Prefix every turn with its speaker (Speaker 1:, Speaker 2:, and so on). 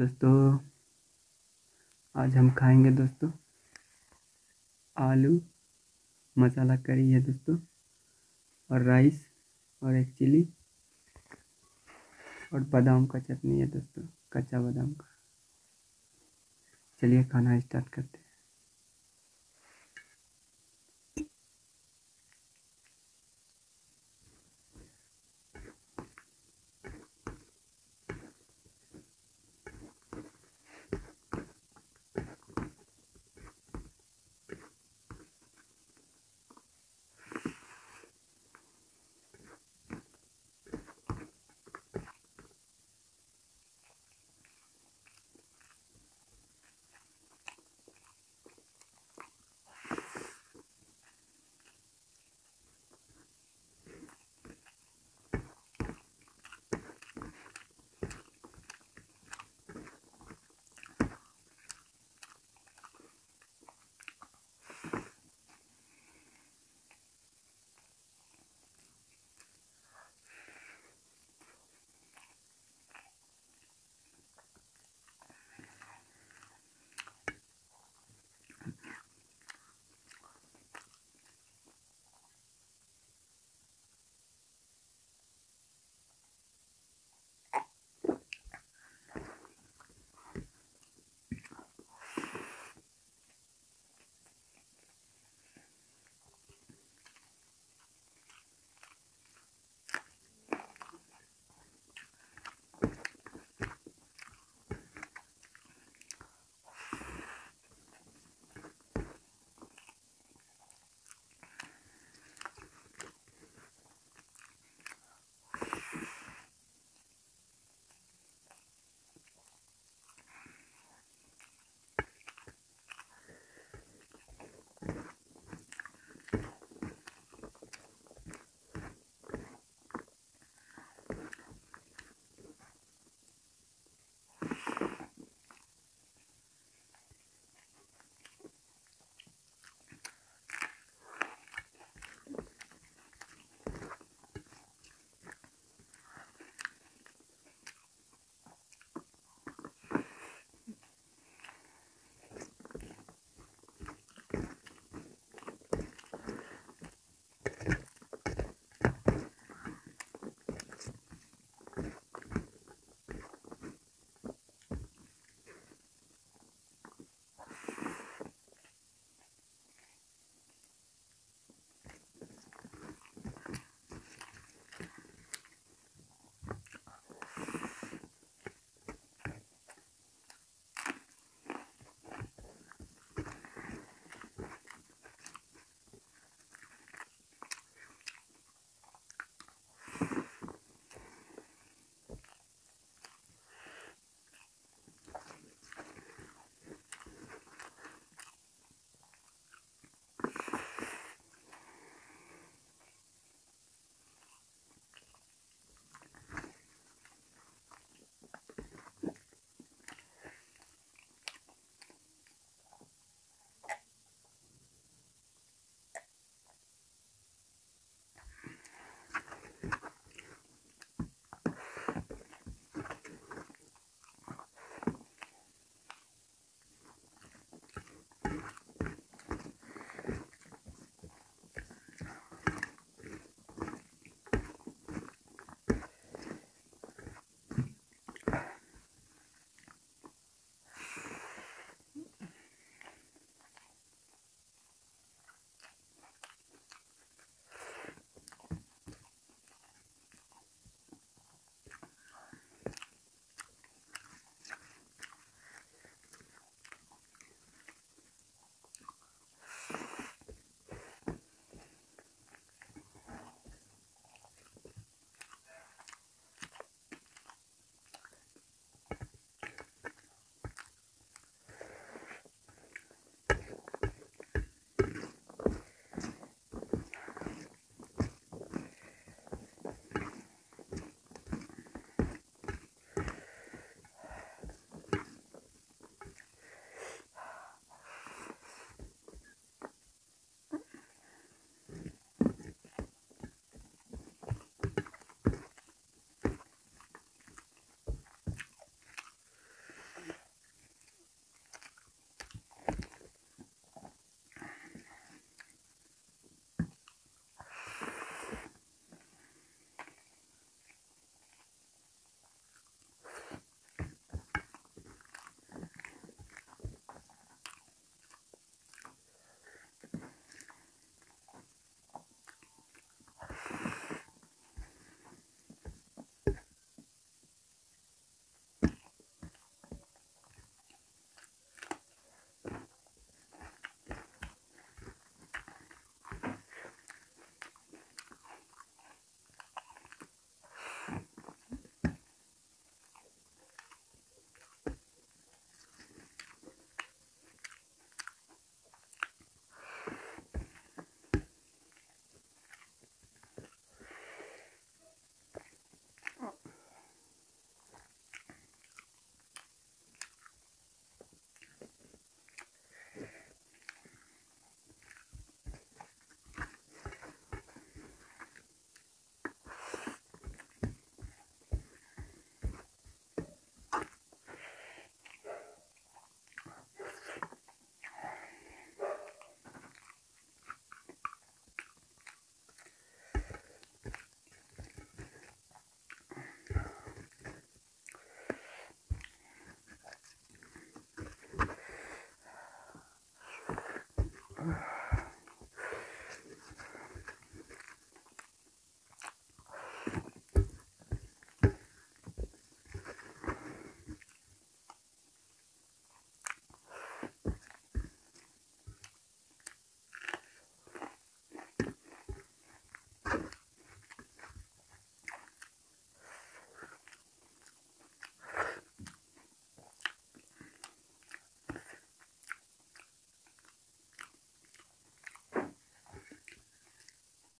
Speaker 1: दोस्तों। आज हम खाएँगे दोस्तों आलू मसाला करी है दोस्तों, और राइस, और एक चिली, और बादाम का चटनी है दोस्तों, कच्चा बादाम का। चलिए खाना स्टार्ट करते हैं।